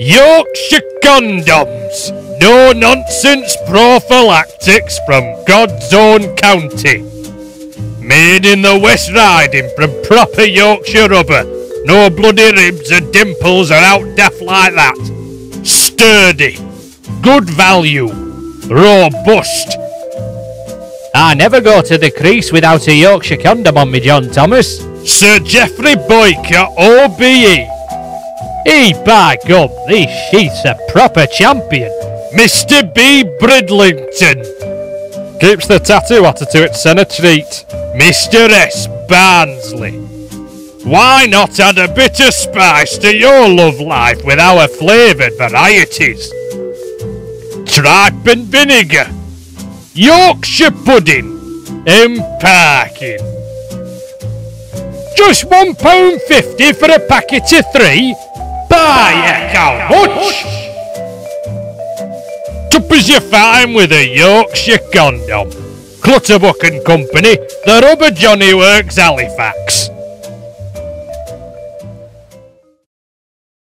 Yorkshire condoms. No nonsense prophylactics from God's own county. Made in the West Riding from proper Yorkshire rubber. No bloody ribs or dimples or out daft like that. Sturdy. Good value. Robust. I never go to the crease without a Yorkshire condom on me, John Thomas. Sir Geoffrey Boycott, OBE. He, by gum, this sheath's a proper champion. Mr. B. Bridlington. Keeps the tattoo attitude at a treat. Mr. S. Barnsley. Why not add a bit of spice to your love life with our flavoured varieties? Tripe and vinegar, Yorkshire pudding, and parkin. Just one pound fifty for a packet of three. Buy a how much? Tuppence you find with a Yorkshire condom. Clutterbuck and Company, the Rubber Johnny Works Halifax.